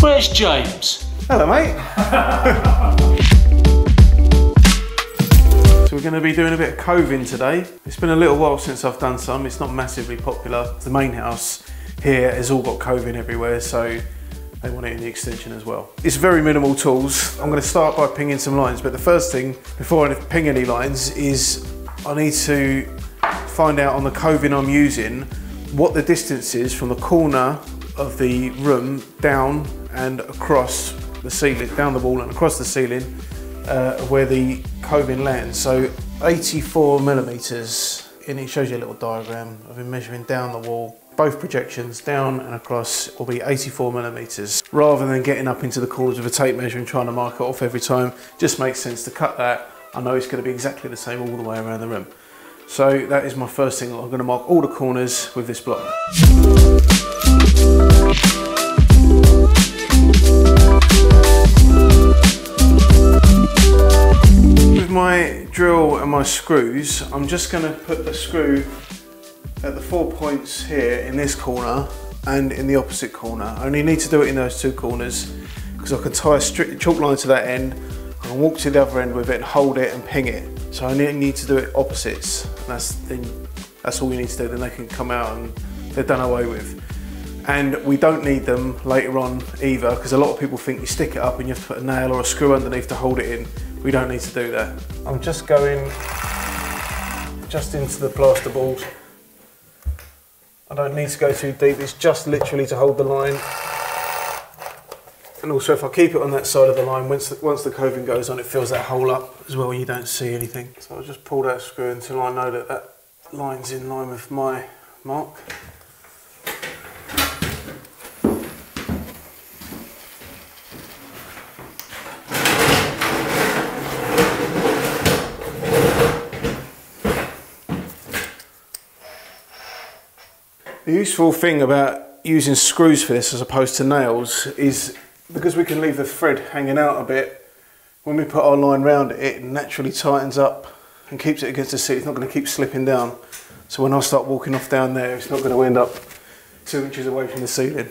Where's James? Hello, mate. so we're going to be doing a bit of coving today. It's been a little while since I've done some. It's not massively popular. The main house here has all got coving everywhere, so they want it in the extension as well. It's very minimal tools. I'm going to start by pinging some lines, but the first thing before I ping any lines is I need to find out on the coving I'm using what the distance is from the corner of the room down and across the ceiling, down the wall and across the ceiling uh, where the coving lands. So 84 millimeters, and it shows you a little diagram. I've been measuring down the wall. Both projections, down and across, will be 84 millimeters. Rather than getting up into the corners with a tape measure and trying to mark it off every time, just makes sense to cut that. I know it's going to be exactly the same all the way around the room. So that is my first thing. I'm going to mark all the corners with this block. With my drill and my screws, I'm just going to put the screw at the four points here in this corner and in the opposite corner. I only need to do it in those two corners because I can tie a chalk line to that end, Can walk to the other end with it and hold it and ping it. So I need to do it opposites. That's, then, that's all you need to do, then they can come out and they're done away with. And we don't need them later on either, because a lot of people think you stick it up and you have to put a nail or a screw underneath to hold it in. We don't need to do that. I'm just going just into the plasterboard. I don't need to go too deep, it's just literally to hold the line. And also if I keep it on that side of the line, once the, once the coving goes on, it fills that hole up as well, you don't see anything. So I'll just pull that screw until I know that that line's in line with my mark. The useful thing about using screws for this as opposed to nails is because we can leave the thread hanging out a bit, when we put our line round it, it naturally tightens up and keeps it against the seat. It's not going to keep slipping down. So when I start walking off down there, it's not going to end up two inches away from the ceiling.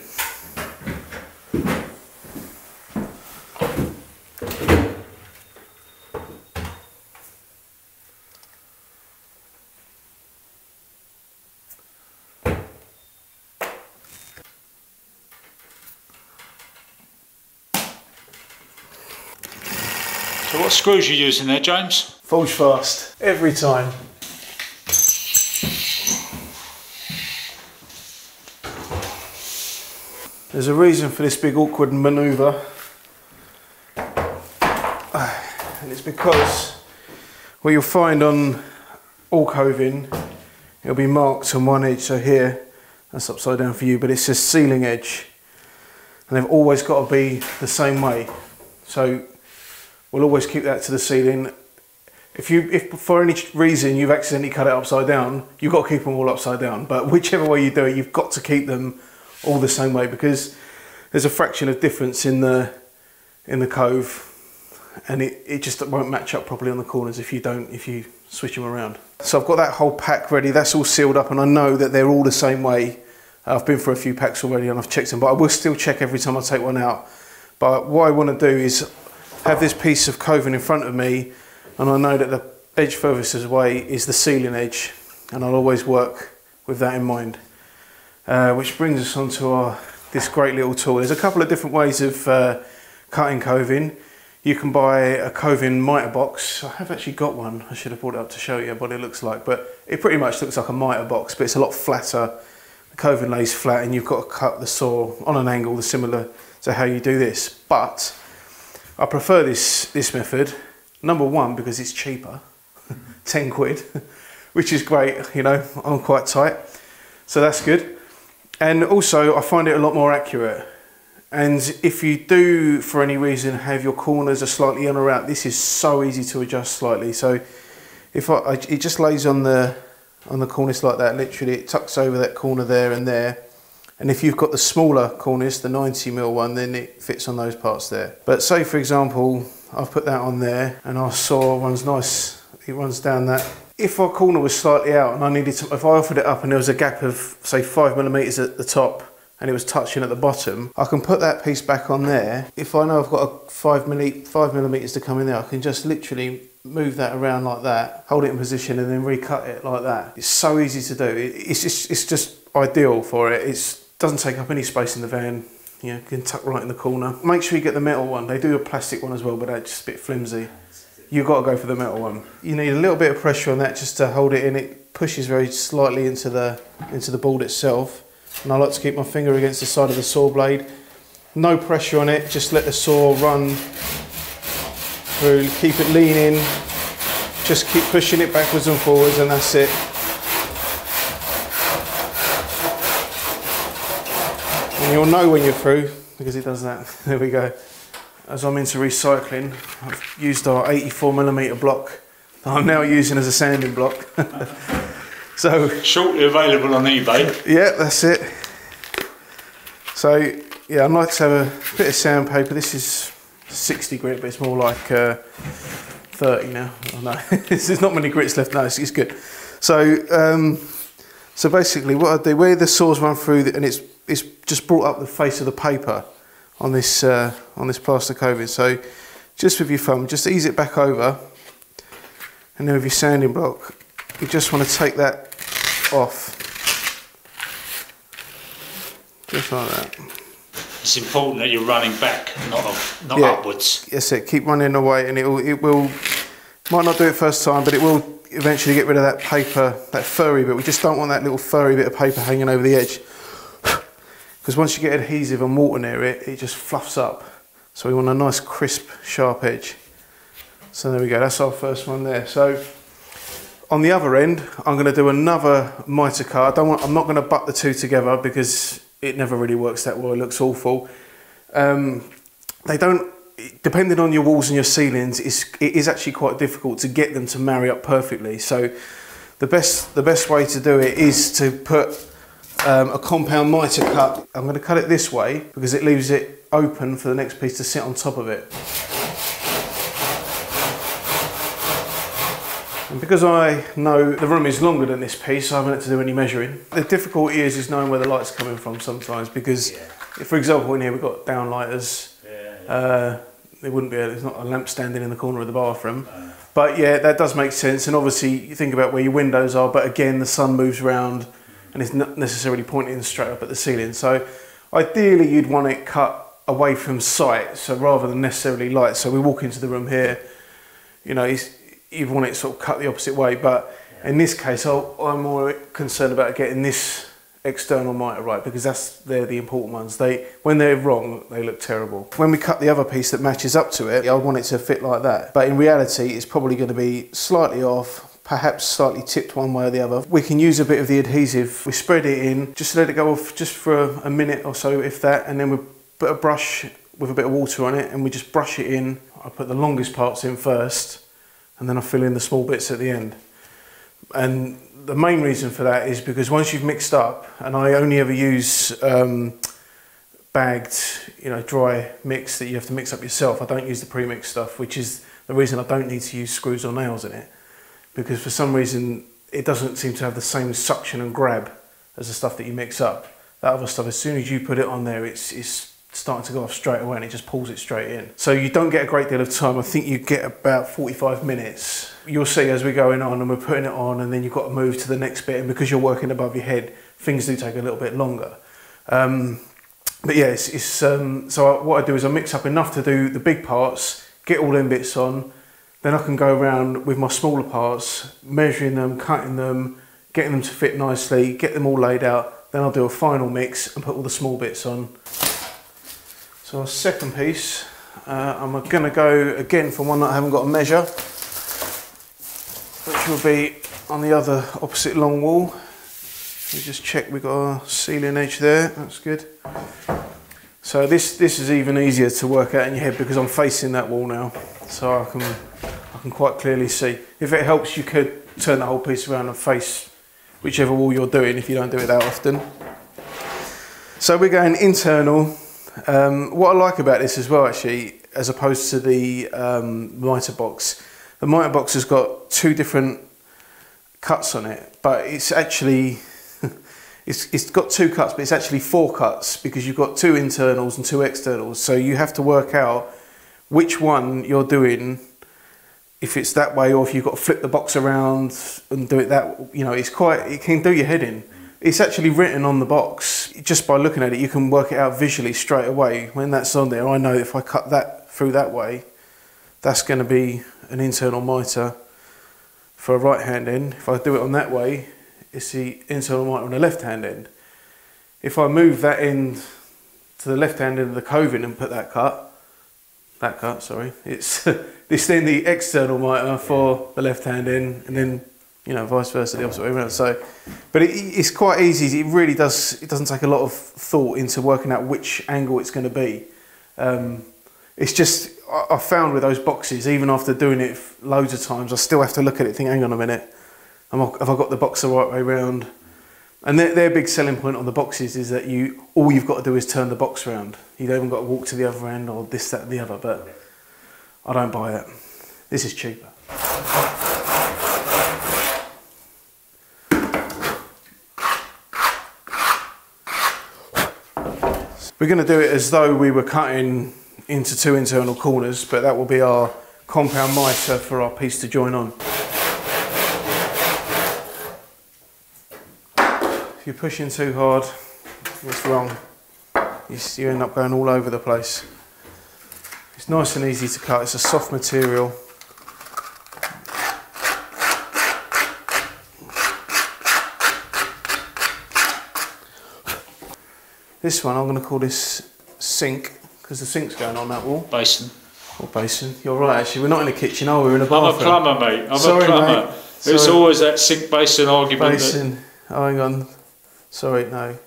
So what screws you using there, James? Falls fast every time. There's a reason for this big awkward manoeuvre. And it's because what you'll find on all coving, it'll be marked on one edge. So here, that's upside down for you, but it says ceiling edge. And they've always got to be the same way. So we'll always keep that to the ceiling. If you, if for any reason you've accidentally cut it upside down, you've got to keep them all upside down. But whichever way you do it, you've got to keep them all the same way because there's a fraction of difference in the in the cove, and it, it just won't match up properly on the corners if you don't if you switch them around. So I've got that whole pack ready. That's all sealed up, and I know that they're all the same way. I've been for a few packs already, and I've checked them, but I will still check every time I take one out. But what I want to do is have this piece of coving in front of me and I know that the edge furthest away is the ceiling edge and I'll always work with that in mind. Uh, which brings us on to our, this great little tool. There's a couple of different ways of uh, cutting coving. You can buy a coving mitre box. I have actually got one. I should have brought it up to show you what it looks like, but it pretty much looks like a mitre box, but it's a lot flatter. The coving lays flat and you've got to cut the saw on an angle similar to how you do this. But I prefer this, this method, number one, because it's cheaper, 10 quid, which is great, you know, I'm quite tight, so that's good. And also, I find it a lot more accurate. And if you do, for any reason, have your corners are slightly in or out, this is so easy to adjust slightly. So if I, I it just lays on the, on the cornice like that, literally it tucks over that corner there and there, and if you've got the smaller cornice, the 90mm one, then it fits on those parts there. But say for example, I've put that on there and our saw runs nice, it runs down that If our corner was slightly out and I needed to, if I offered it up and there was a gap of say five millimeters at the top and it was touching at the bottom, I can put that piece back on there. If I know I've got a five milli, five millimeters to come in there, I can just literally move that around like that, hold it in position, and then recut it like that. It's so easy to do. It's just, it's just ideal for it. It doesn't take up any space in the van. You know, can tuck right in the corner. Make sure you get the metal one. They do a plastic one as well, but that's just a bit flimsy. You've got to go for the metal one. You need a little bit of pressure on that just to hold it in. It pushes very slightly into the into the board itself. And I like to keep my finger against the side of the saw blade. No pressure on it, just let the saw run through, keep it leaning, just keep pushing it backwards and forwards and that's it. You'll know when you're through because it does that. There we go. As I'm into recycling, I've used our 84mm block that I'm now using as a sanding block. so Shortly available on eBay. yeah, that's it. So yeah, I'd like to have a bit of sandpaper. This is 60 grit, but it's more like uh, 30 now. Oh, no, there's not many grits left. No, it's, it's good. So um, so basically, what I do where the saws run through, and it's it's just brought up the face of the paper on this uh, on this plaster coving. So just with your thumb, just ease it back over, and then with your sanding block, you just want to take that off, just like that. It's important that you're running back, not up, not Yeah. upwards. Yes, it keep running away, and it will it will might not do it first time, but it will eventually get rid of that paper, that furry bit. We just don't want that little furry bit of paper hanging over the edge. Because once you get adhesive and water near it, it just fluffs up. So we want a nice crisp, sharp edge. So there we go, that's our first one there. So on the other end, I'm going to do another mitre car. I don't want, I'm not going to butt the two together because it never really works that well. It looks awful. Um, they don't, depending on your walls and your ceilings, it's, it is actually quite difficult to get them to marry up perfectly. So the best, the best way to do it is to put um, a compound mitre cut. I'm going to cut it this way because it leaves it open for the next piece to sit on top of it. And because I know the room is longer than this piece, I haven't had to do any measuring. The difficulty is, is knowing where the light's coming from sometimes because, if, for example, in here we've got downlighters. Uh, there wouldn't be, a, there's not a lamp standing in the corner of the bathroom. But yeah, that does make sense. And obviously, you think about where your windows are, but again, the sun moves around and it's not necessarily pointing straight up at the ceiling. So ideally, you'd want it cut away from sight, so rather than necessarily light. So we walk into the room here, you know, you'd want it sort of cut the opposite way. But in this case, I'll, I'm more concerned about getting this external mitre right because that's they're the important ones. They when they're wrong, they look terrible. When we cut the other piece that matches up to it, I want it to fit like that. But in reality, it's probably going to be slightly off, perhaps slightly tipped one way or the other. We can use a bit of the adhesive. We spread it in, just let it go off just for a, minute or so, if that, and then we put a brush with a bit of water on it, and we just brush it in. I put the longest parts in first, and then I fill in the small bits at the end. And the main reason for that is because once you've mixed up, and I only ever use um, bagged, you know, dry mix that you have to mix up yourself. I don't use the pre-mixed stuff, which is the reason I don't need to use screws or nails in it, because for some reason it doesn't seem to have the same suction and grab as the stuff that you mix up. That other stuff, as soon as you put it on there, it's it's starting to go off straight away and it just pulls it straight in. So you don't get a great deal of time. I think you get about 45 minutes. You'll see as we're going on and we're putting it on and then you've got to move to the next bit and because you're working above your head, things do take a little bit longer. Um, but yeah, it's, it's um, so I, what I do is I mix up enough to do the big parts, get all them bits on, then I can go around with my smaller parts, measuring them, cutting them, getting them to fit nicely, get them all laid out. Then I'll do a final mix and put all the small bits on. So our second piece, uh, I'm going to go again for one that I haven't got a measure, which will be on the other opposite long wall. We just check we've got our ceiling edge there, that's good. So this, this is even easier to work out in your head because I'm facing that wall now. So I can, can quite clearly see. If it helps, you could turn the whole piece around and face whichever wall you're doing if you don't do it that often. So we're going internal. Um, what I like about this as well, actually, as opposed to the um, mitre box, the mitre box has got two different cuts on it, but it's actually it's, it's got two cuts, but it's actually four cuts because you've got two internals and two externals. So you have to work out which one you're doing. If it's that way, or if you've got to flip the box around and do it that, you know, it's quite. It can do your head in. It's actually written on the box. Just by looking at it, you can work it out visually straight away. When that's on there, I know if I cut that through that way, that's going to be an internal mitre for a right hand end. If I do it on that way, it's the internal mitre on the left hand end. If I move that end to the left hand end of the coving and put that cut, that cut, sorry, it's this then the external mitre for the left hand in, and then you know vice versa the opposite way around. So, but it, it's quite easy. It really does. It doesn't take a lot of thought into working out which angle it's going to be. Um, it's just I, found with those boxes, even after doing it loads of times, I still have to look at it. Think, hang on a minute, have I got the box the right way round? And their, their big selling point on the boxes is that you all you've got to do is turn the box round. You don't even got to walk to the other end or this, that, and the other. But I don't buy it. This is cheaper. We're going to do it as though we were cutting into two internal corners, but that will be our compound mitre for our piece to join on. If you're pushing too hard, it's wrong. You, you end up going all over the place. It's nice and easy to cut, it's a soft material. This one I'm going to call this sink because the sink's going on that wall. Basin. Or basin. You're right, actually. We're not in a kitchen, are we? We're in a I'm bathroom. a plumber, mate. I'm Sorry, a plumber. mate. There's Sorry. always that sink basin argument. That, Basin. Oh, hang on. Sorry, no.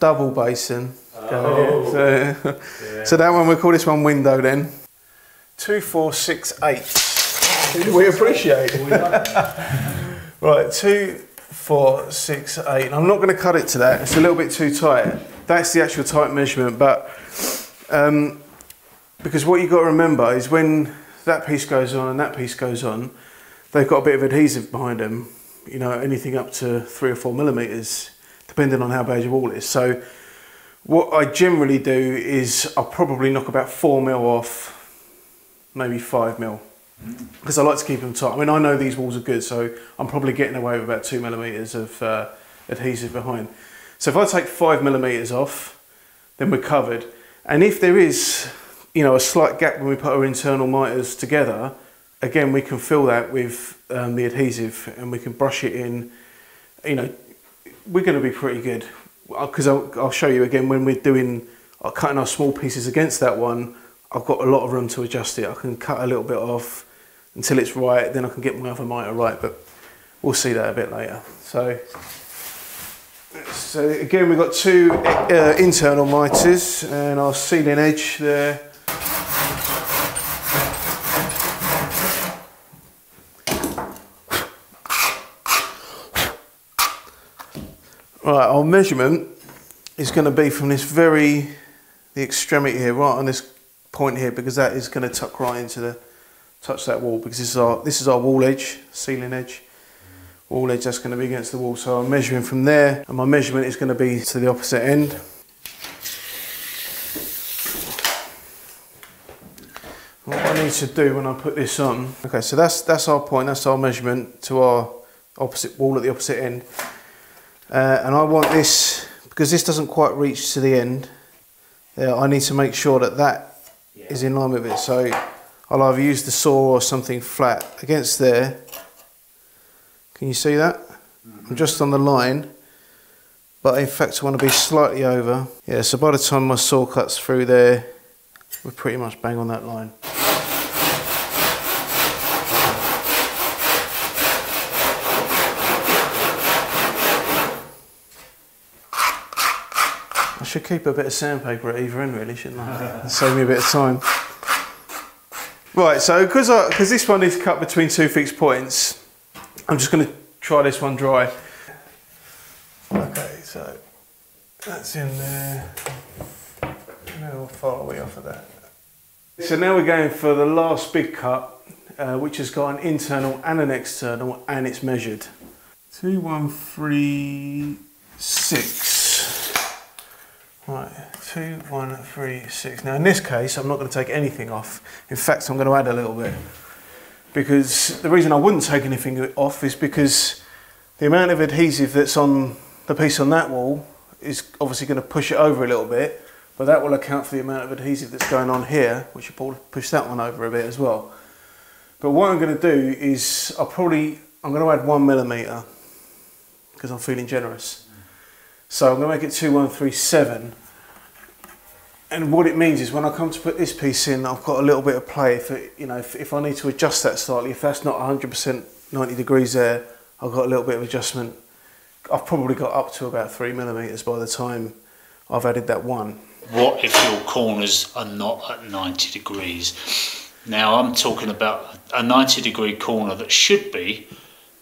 Double basin. Oh. So, so that one, we'll call this one window then. Two, four, six, eight. We appreciate Right, two, four, six, eight. I'm not going to cut it to that. It's a little bit too tight. That's the actual tight measurement, but um, because what you've got to remember is when that piece goes on and that piece goes on, they've got a bit of adhesive behind them. You know, anything up to three or four millimeters, depending on how bad your wall is. So, what I generally do is I'll probably knock about four mil off, maybe five mil because I like to keep them tight. I mean, I know these walls are good, so I'm probably getting away with about two millimeters of uh, adhesive behind. So if I take five millimeters off, then we're covered. And if there is, you know, a slight gap when we put our internal miters together, again, we can fill that with um, the adhesive and we can brush it in. You know, we're going to be pretty good because I'll, I'll show you again when we're doing uh, cutting our small pieces against that one. I've got a lot of room to adjust it. I can cut a little bit off until it's right, then I can get my other mitre right, but we'll see that a bit later. So, so again, we've got two uh, internal mitres and our ceiling edge there. Right, our measurement is going to be from this very, the extremity here, right on this point here, because that is going to tuck right into the, touch that wall, because this is our, this is our wall edge, ceiling edge. Wall edge that's going to be against the wall, so I'm measuring from there, and my measurement is going to be to the opposite end. What I need to do when I put this on, okay, so that's that's our point, that's our measurement to our opposite wall at the opposite end. Uh, and I want this, because this doesn't quite reach to the end, there, I need to make sure that that is in line with it. So I'll either use the saw or something flat against there. Can you see that? I'm just on the line, but in fact I want to be slightly over. Yeah, so by the time my saw cuts through there, we're pretty much bang on that line. Should keep a bit of sandpaper at either end really, shouldn't I? Save me a bit of time. Right, so because this one is cut between two fixed points, I'm just going to try this one dry. Okay, so that's in there. How far are we off of that? So now we're going for the last big cut, uh, which has got an internal and an external, and it's measured. Two, one, three, six. Right, two, one, three, six. Now in this case, I'm not going to take anything off. In fact, I'm going to add a little bit. Because the reason I wouldn't take anything off is because the amount of adhesive that's on the piece on that wall is obviously going to push it over a little bit, but that will account for the amount of adhesive that's going on here, which will push that one over a bit as well. But what I'm going to do is I'll probably, I'm going to add one millimetre because I'm feeling generous. So I'm going to make it 2137. And what it means is when I come to put this piece in, I've got a little bit of play. If it, you know, if, if I need to adjust that slightly, if that's not 100% 90 degrees there, I've got a little bit of adjustment. I've probably got up to about three millimeters by the time I've added that one. What if your corners are not at 90 degrees? Now I'm talking about a 90 degree corner that should be,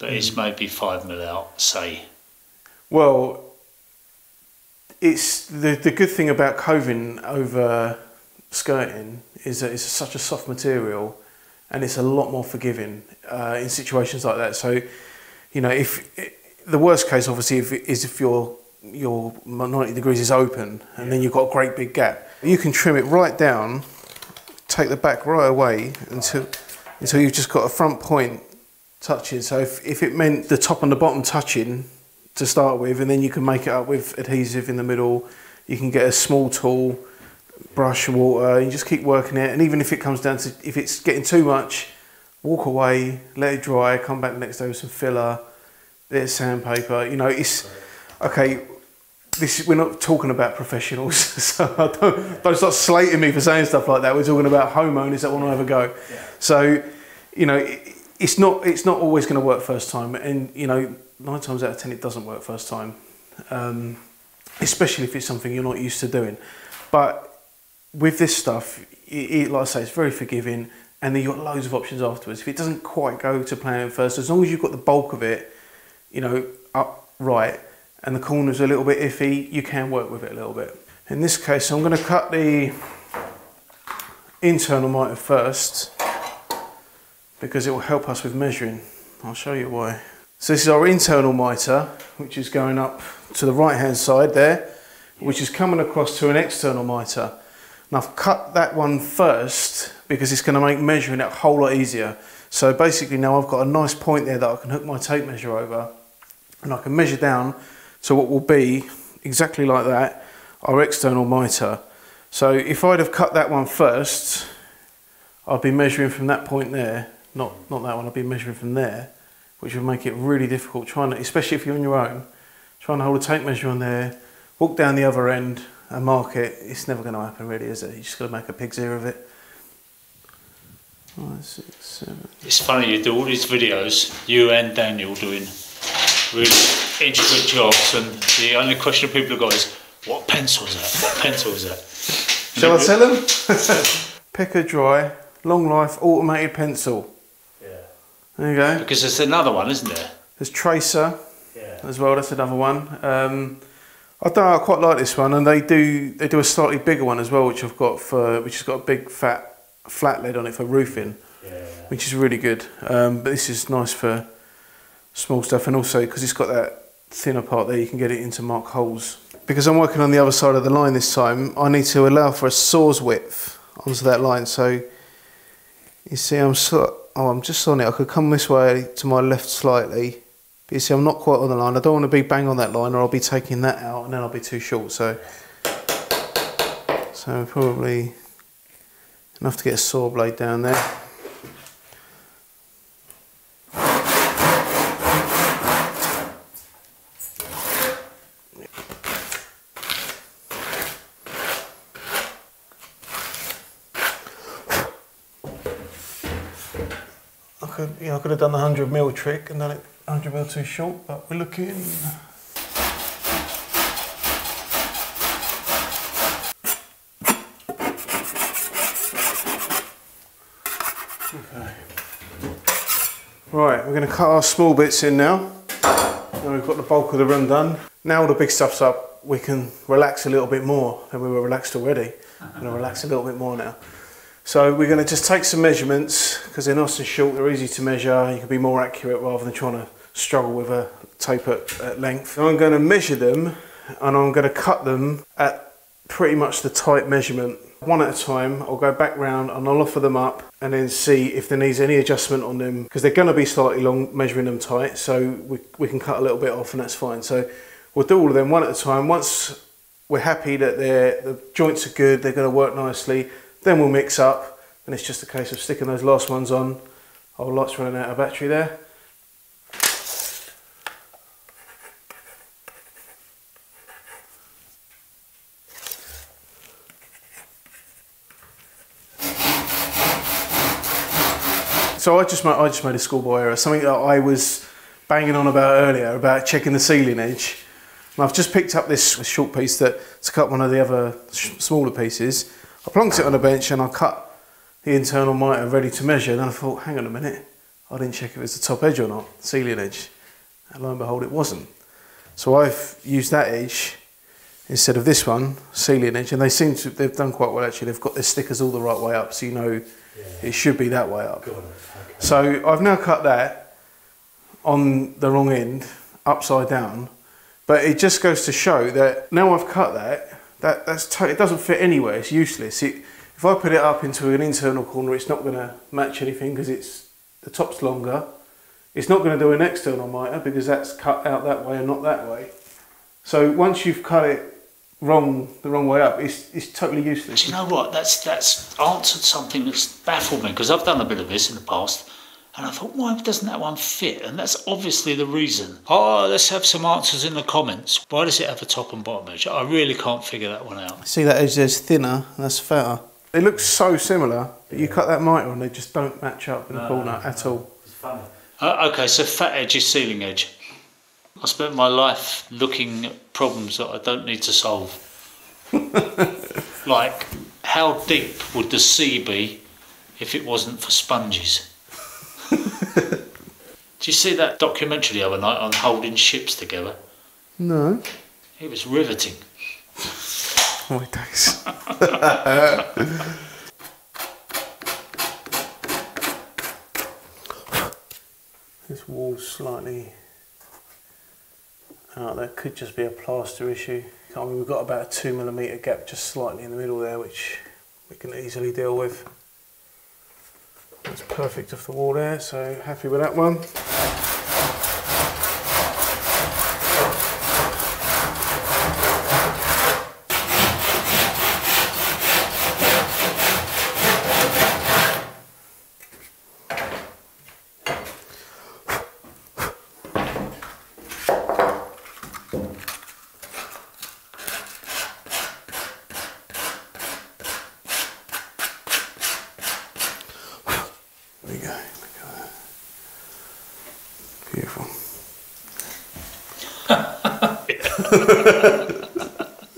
but is mm. maybe five mil out, say. Well, it's the the good thing about coving over skirting is that it's such a soft material, and it's a lot more forgiving uh, in situations like that. So, you know, if the worst case obviously if, is if your your 90 degrees is open and then you've got a great big gap, you can trim it right down, take the back right away until until you've just got a front point touching. So if, if it meant the top and the bottom touching to start with, and then you can make it up with adhesive in the middle, you can get a small tool, brush, water, you just keep working it. And even if it comes down to, if it's getting too much, walk away, let it dry, come back the next day with some filler, bit of sandpaper. You know, it's, okay, this we're not talking about professionals, so don't, don't start slating me for saying stuff like that. We're talking about homeowners that want to have a go. Yeah. So, you know, it, it's not it's not always going to work first time, and you know, nine times out of ten it doesn't work first time, um, especially if it's something you're not used to doing. But with this stuff, it, it, like I say, it's very forgiving, and then you've got loads of options afterwards. If it doesn't quite go to plan first, as long as you've got the bulk of it, you know, up right and the corner's a little bit iffy, you can work with it a little bit. In this case, I'm going to cut the internal mitre first because it will help us with measuring. I'll show you why. So this is our internal mitre, which is going up to the right hand side there, which is coming across to an external mitre. And I've cut that one first because it's going to make measuring it a whole lot easier. So basically now I've got a nice point there that I can hook my tape measure over and I can measure down so what will be exactly like that, our external mitre. So if I'd have cut that one first, I'd be measuring from that point there, not, not that one, I'd be measuring from there, which would make it really difficult trying to, especially if you're on your own, trying to hold a tape measure on there, walk down the other end and mark it, it's never going to happen really, is it? You just got to make a pig's ear of it. Five, six, seven. It's funny you do all these videos, you and Daniel doing really intricate jobs, and the only question people have got is, what pencil is that? What pencil is that? Shall I tell them? Pica Dry Long Life Automated Pencil. There you go. Because there's another one, isn't there? There's Tracer yeah. as well. That's another one. Um, I don't. Know, I quite like this one, and they do they do a slightly bigger one as well, which I've got for which has got a big fat flat lid on it for roofing, yeah. which is really good. Um, but this is nice for small stuff and also because it's got that thinner part there you can get it into mark holes. Because I'm working on the other side of the line this time I need to allow for a saw's width onto that line so you see I'm so, oh, I'm just on it. I could come this way to my left slightly. But you see I'm not quite on the line. I don't want to be bang on that line or I'll be taking that out and then I'll be too short so. So probably enough to get a saw blade down there could, you know, I could have done the 100 mil trick and done it 100 mil too short, but we're looking. Right, we're going to cut our small bits in now. Now we've got the bulk of the room done. Now all the big stuff's up, we can relax a little bit more than we were relaxed already. We're going to relax a little bit more now. So we're going to just take some measurements because they're nice and short, they're easy to measure, you can be more accurate rather than trying to struggle with a tape at, at length. I'm going to measure them and I'm going to cut them at pretty much the tight measurement. One at a time, I'll go back round and I'll offer them up and then see if there needs any adjustment on them because they're going to be slightly long measuring them tight so we, we can cut a little bit off and that's fine. So we'll do all of them one at a time. Once we're happy that the joints are good, they're going to work nicely, then we'll mix up and it's just a case of sticking those last ones on. Our light's running out of battery there. So I just made, I just made a schoolboy error, something that I was banging on about earlier about checking the ceiling edge. And I've just picked up this short piece that to cut one of the other smaller pieces. I plonked it on a bench and I cut the internal miter ready to measure. Then I thought, hang on a minute, I didn't check if it was the top edge or not, ceiling edge. And lo and behold, it wasn't. So I've used that edge instead of this one, ceiling edge, and they seem to, they've done quite well actually. They've got their stickers all the right way up, so you know yeah. it should be that way up. So I've now cut that on the wrong end, upside down, but it just goes to show that now I've cut that, that that's it doesn't fit anywhere, it's useless. It, if I put it up into an internal corner, it's not going to match anything because it's the top's longer. It's not going to do an external miter because that's cut out that way and not that way. So once you've cut it wrong the wrong way up, it's, it's totally useless. Do you know what? That's that's answered something that's baffled me because I've done a bit of this in the past. And I thought, why doesn't that one fit? And that's obviously the reason. Oh, let's have some answers in the comments. Why does it have a top and bottom edge? I really can't figure that one out. See that edge there's thinner, that's fatter. They look so similar, but you cut that miter and they just don't match up in the corner at all. It's funny. Uh, okay, so fat edge is ceiling edge. I spent my life looking at problems that I don't need to solve. like, how deep would the sea be if it wasn't for sponges? Do you see that documentary the other night on holding ships together? No. It was riveting. My days. this wall's slightly out there. Could just be a plaster issue. I mean, we've got about a two millimeter gap just slightly in the middle there, which we can easily deal with. That's perfect off the wall there, so happy with that one.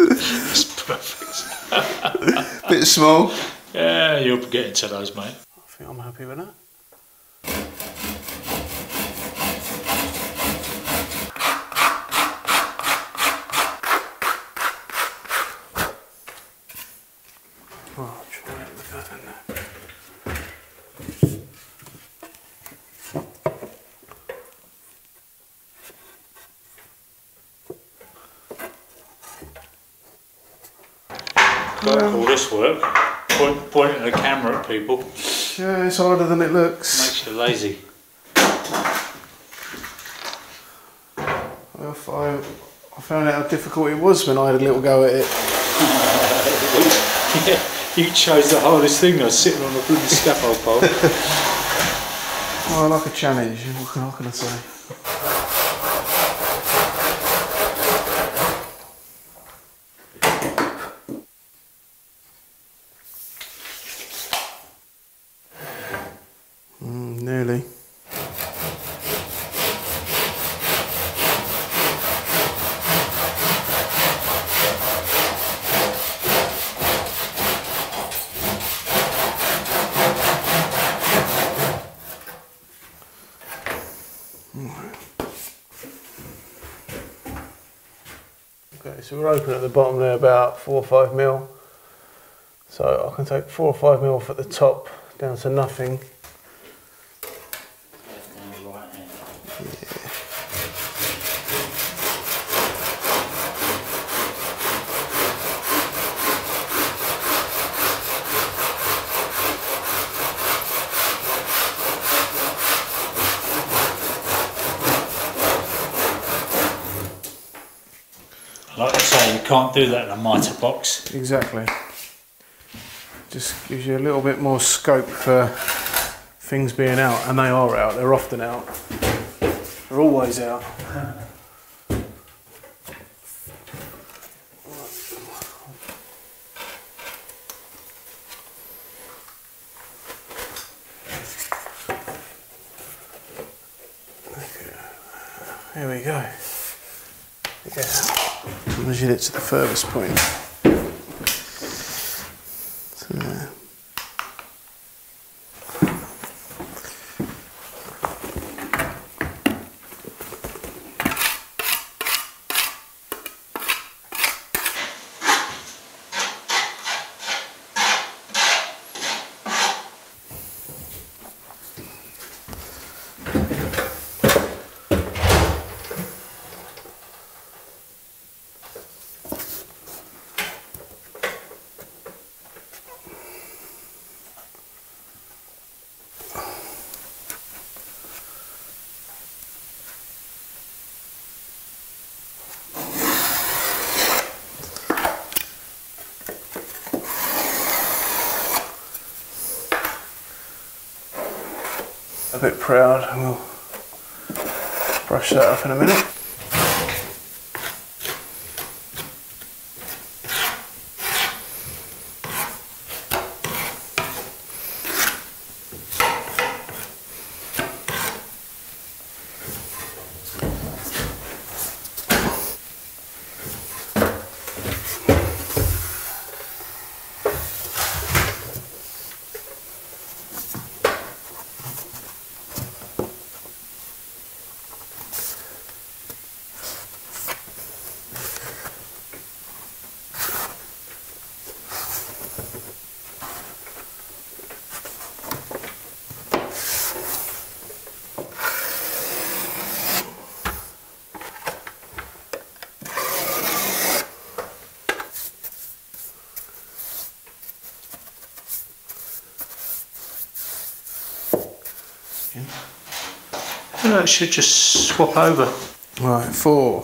It's perfect. Bit small. Yeah, you'll get into those, mate. I think I'm happy with that. Got all this work. Point, pointing the camera at people. Harder than it looks. Makes you lazy. Well, I, I found out how difficult it was when I had a little go at it. yeah, you chose the hardest thing, though, sitting on a bloody scaffold pole. oh, I like a challenge, what can, what can I say? nearly. Okay, so we're open at the bottom there about four or five mil. So I can take four or five mil off at the top down to nothing. Yeah. Like I say, you do that in a mitre box. Exactly. Just gives you a little bit more scope for things being out, and they are out. They're often out. They're always out. There we go. Yeah. Measured it to the furthest point. Proud we'll brush that up in a minute. You know, it should just swap over. Right, four,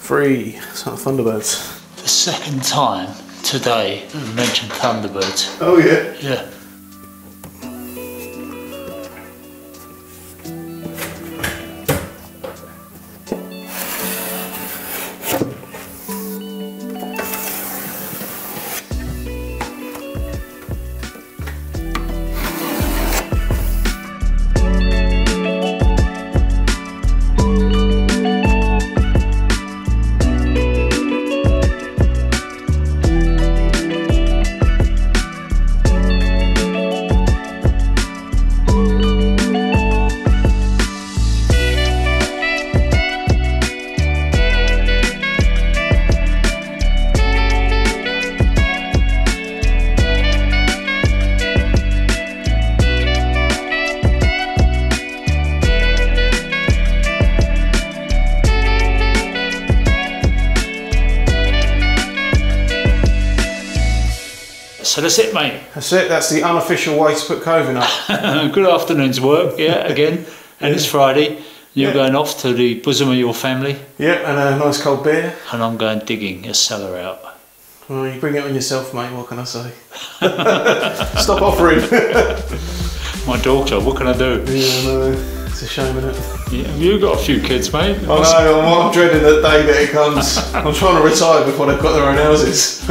three, it's not Thunderbirds. The second time today we mentioned Thunderbirds. Oh yeah. Yeah. So that's it, mate. That's it, that's the unofficial way to put Covin up. Good afternoon's work, yeah, again. And it's Friday. You're Yeah. going off to the bosom of your family, yep, and a nice cold beer. and I'm going digging a cellar out. Well, you bring it on yourself, mate, what can I say? Stop offering. My daughter, what can I do? yeah, no, it's a shame, isn't it? Yeah, you've got a few kids, mate. I know, I'm, I'm dreading the day that it comes. I'm trying to retire before they've got their own houses.